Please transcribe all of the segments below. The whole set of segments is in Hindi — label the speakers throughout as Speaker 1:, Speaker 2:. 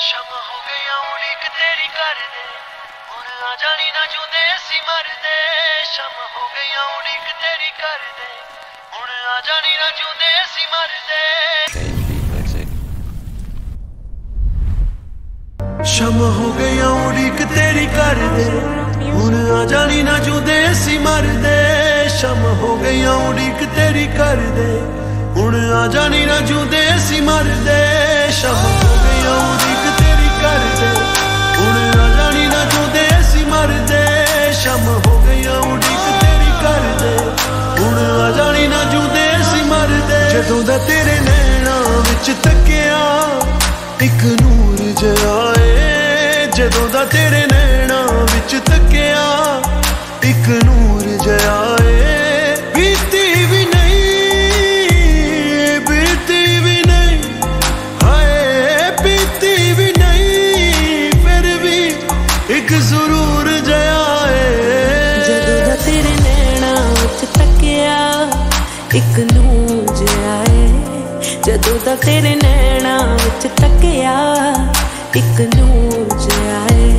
Speaker 1: शम हो गया उड़ीक तेरी कर दे। आ जानी ना सी मर दे। हो मर दे। शम हो गई उड़ीक तेरी कर दे। हूँ आ जानी ना जुदे सी मर दे। शम हो गया उड़ीक तेरी कर दे। हूँ आ जानी ना जुदे ਜਦੋਂ ਦਾ ਤੇਰੇ ਨੈਣਾ ਵਿੱਚ ਤੱਕਿਆ, ਇੱਕ ਨੂਰ ਜਿਹਾ ਏ। ਜਦੋਂ ਦਾ ਤੇਰੇ ਨੈਣਾ ਵਿੱਚ ਤੱਕਿਆ, ਇੱਕ ਨੂਰ ਜਿਹਾ ਏ। ਬੀਤੀ ਵੀ ਨਹੀਂ, ਬੀਤੀ ਵੀ ਨਹੀਂ, ਹਾਏ, ਬੀਤੀ ਵੀ ਨਹੀਂ, ਫਿਰ ਵੀ ਇੱਕ ਜ਼ਰੂਰ ਜਿਹਾ ਏ।
Speaker 2: ਜਦੋਂ ਦਾ ਤੇਰੇ ਨੈਣਾ ਵਿੱਚ ਤੱਕਿਆ, ਇੱਕ ਨੂਰ ਜਦੋਂ ਦਾ ਤੇਰੇ ਨੈਣਾ ਵਿੱਚ ਤੱਕਿਆ, ਇੱਕ ਨੂੰ ਜਿਆਏ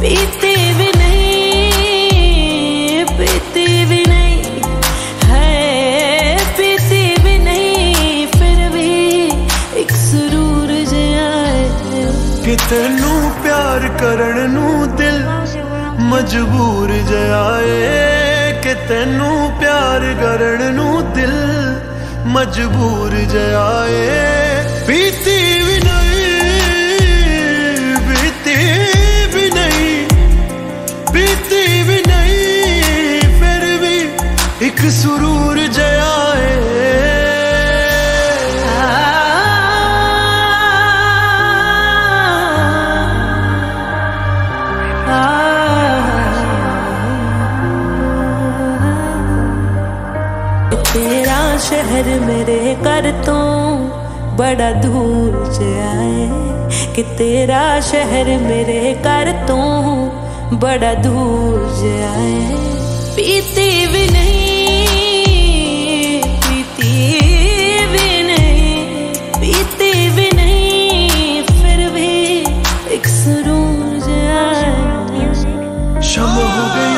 Speaker 2: ਪੀਤੀ ਵੀ ਨਹੀਂ, ਪੀਤੀ ਵੀ ਨਹੀਂ, ਹੈ ਪੀਤੀ ਵੀ ਨਹੀਂ, ਫਿਰ ਵੀ ਇੱਕ ਸਰੂਰ ਜਿਆਏ
Speaker 1: ਕਿ ਨੂੰ ਪਿਆਰ ਕਰਨ ਨੂੰ ਦਿਲ ਮਜਬੂਰ ਜਿਹਾ ਏ। ਕਿ ਤੈਨੂੰ ਪਿਆਰ ਕਰਨ मजबूर जयाए पीती भी नहीं पीती भी नहीं पीती भी नहीं, फिर भी एक सुरूर
Speaker 2: जया शहर मेरे कर तो बड़ा दूर जाए कि तेरा शहर मेरे कर तो बड़ा दूर च आए। भी नहीं, पीती भी नहीं, पीती भी नहीं, फिर भी एक हो गई।